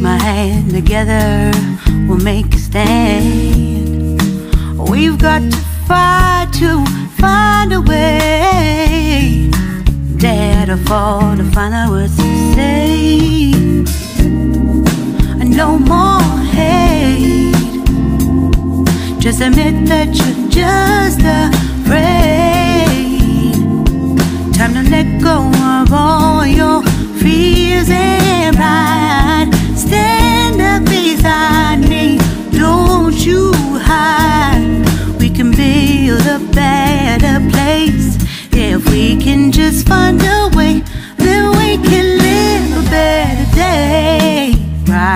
My hand together, we'll make a stand. We've got to fight to find a way. Dare to fall to find out what to say. No more hate. Just admit that you're just afraid.